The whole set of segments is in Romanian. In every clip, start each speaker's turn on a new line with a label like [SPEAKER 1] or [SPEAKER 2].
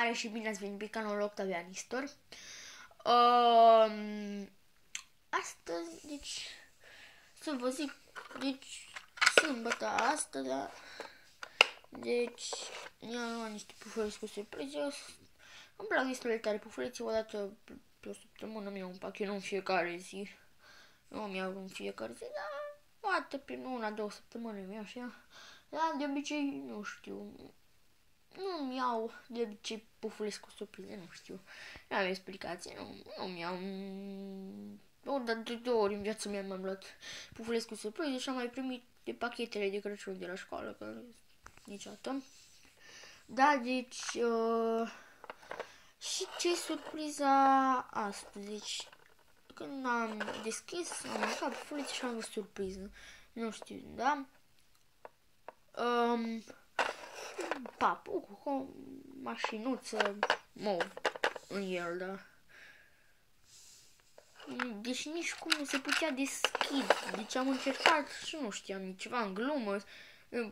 [SPEAKER 1] Salutare și bine ați venit pe canalul Octavian Istor. Uh, astăzi, deci, să vă zic, deci, sâmbătă asta, da. Deci, i-am luat niște pufuleți cu surprize. Îmi plac destul de tare pufuleții, o dată pe o săptămână mi-au un pachet, nu în fiecare zi. Nu mi-au în fiecare zi, dar o dată pe una, două săptămâni mi așa. Dar de obicei, nu știu, nu-mi iau de obicei pufulesc cu surprize, nu știu. Nu am explicație, nu, nu-mi iau... O, dar de două ori în viața mea m-am luat pufulesc cu surprize și am mai primit de pachetele de Crăciun de la școală, că niciodată. Da, deci... Uh, și ce surpriza astăzi? Deci, când am deschis, am mâncat pufulețe și am văzut surpriză. Nu știu, da? Um, papuc cu o mașinuță mov în el, da. Deci nici cum nu se putea deschide. Deci am încercat și nu știam nici ceva în glumă.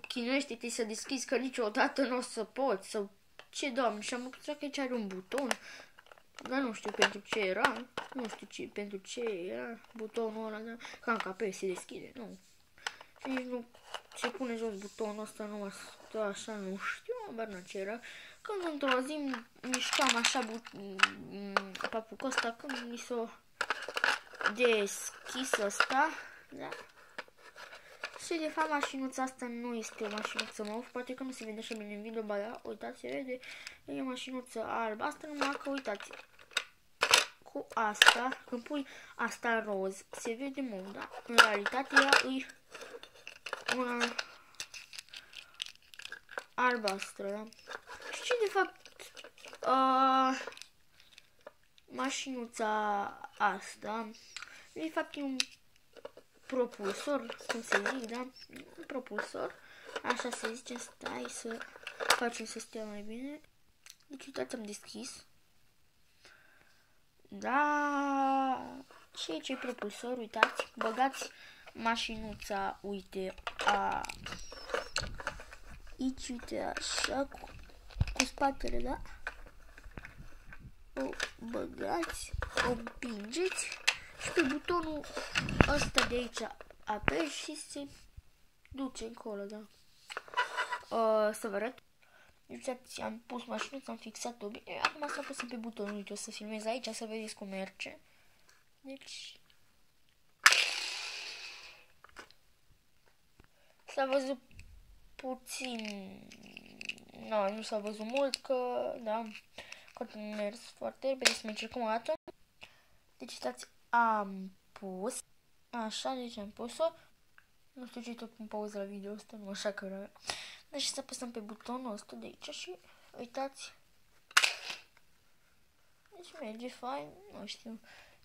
[SPEAKER 1] Chinuiește-te să deschizi că niciodată nu o să poți. Sau ce doamne. Și am observat că aici are un buton. Dar nu știu pentru ce era. Nu știu ce, pentru ce era butonul ăla. Da? Ca în capel se deschide. Nu. Și nici nu se pune jos butonul ăsta, nu stă așa, nu știu, abar ce era. Când într-o zi mișcam așa papucul ăsta, când mi s-o deschis ăsta, da? Și de fapt mașinuța asta nu este o mașinuță mov, poate că nu se vede așa bine în video, ba da, uitați, se vede, e o mașinuță albă, asta numai că uitați, cu asta, când pui asta roz, se vede mov, da? În realitate ea îi una albastră, da? Și ce de fapt uh, mașinuța asta, de fapt e un propulsor, cum se zic, da? Un propulsor, așa se zice, stai să facem să stea mai bine. Deci uitați, am deschis. Da, ce ce propulsor, uitați, băgați mașinuța, uite, a... Aici, uite, așa, cu, cu spatele, da? O băgați, o împingeți și pe butonul ăsta de aici apeși și se duce încolo, da? Uh, să vă arăt. Uitați, am pus mașinuța, am fixat-o bine. Acum să apăsăm pe butonul, uite, o să filmez aici, să vedeți cum merge. Deci, S-a văzut puțin, nu, nu s-a văzut mult, că, da, că a mers foarte repede, să mai încercăm o dată. Deci, uitați, am pus, așa, deci am pus-o, nu știu ce tot în pauză la video ăsta, nu așa că era. Deci să apăsăm pe butonul ăsta de aici și uitați. Deci merge fain, nu știu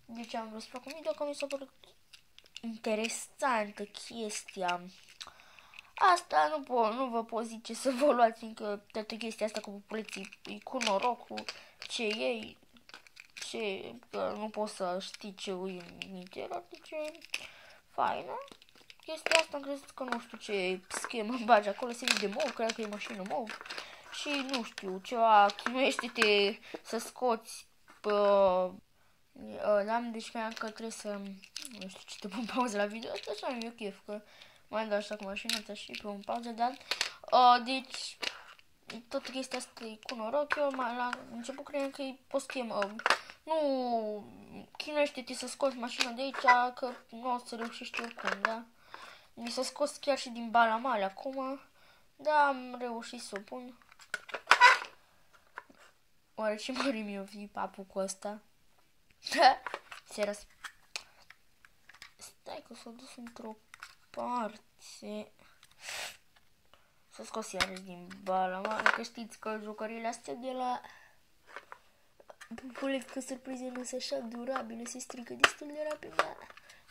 [SPEAKER 1] de ce am vrut să fac un video, că mi s-a părut interesantă chestia Asta nu, po- nu vă pot zice să vă luați, fiindcă toată chestia asta cu populeții e cu norocul, ce ei, ce, că nu pot să știi ce ui în interior, deci e faină. Chestia asta am crezut că nu știu ce schemă bagi acolo, se vede mov, cred că e mașină mov. Și nu știu, ceva, chinuiește-te să scoți pe... Uh, deci că trebuie să, nu știu ce te pun pauză la video, asta așa mi-e chef, că mai dau așa cu mașinuța și pe un pauză, dar uh, deci tot chestia asta e cu noroc, eu mai, la început cred că e o schemă. Nu chinuiește-te să scoți mașina de aici, că nu o să reușești oricum, da? Mi s-a scos chiar și din bala mare acum, da, am reușit să o pun. Oare ce mărimi o fi papul cu ăsta? Se răs... Stai că s-a dus într-o parte. Să scos iarăși din bala mă, că știți că jucările astea de la Pupulet că surprize nu sunt așa durabile, se strică destul de rapid, dar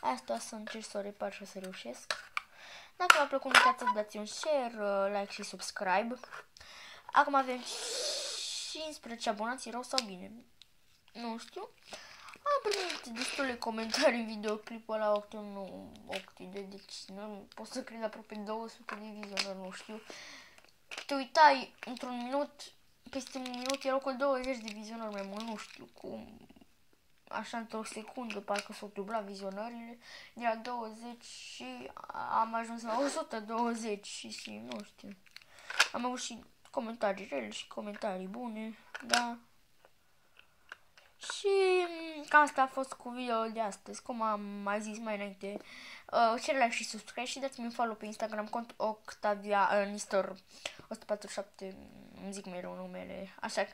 [SPEAKER 1] asta o să încerc să o repar și o să reușesc. Dacă v-a plăcut, uitați să dați un share, uh, like și subscribe. Acum avem 15 abonați, rău sau bine? Nu știu. Am primit destule comentarii în videoclipul ăla 8, nu 8 de, deci nu pot să cred aproape 200 de vizionări, nu știu. Te uitai într-un minut peste un minut erau cu 20 de vizionări mai mult, nu știu cum, așa într-o secundă, parcă s-au dublat vizionările, de la 20 și am ajuns la 120 și, și nu știu. Am avut și comentarii rele și comentarii bune, da. Și mm, cam asta a fost cu video de astăzi, cum am mai zis mai înainte. Uh, share, like și subscribe și dați-mi un follow pe Instagram cont Octavia uh, Nistor 147, îmi zic mereu numele, așa că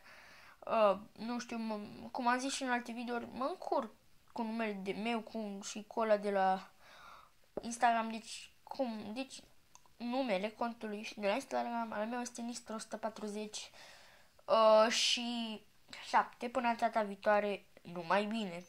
[SPEAKER 1] uh, nu știu, mă, cum am zis și în alte videouri, mă încurc cu numele de meu cu, și cu ăla de la Instagram, deci cum, deci numele contului de la Instagram al meu este Nistor 140 uh, și 7 până data viitoare, numai bine!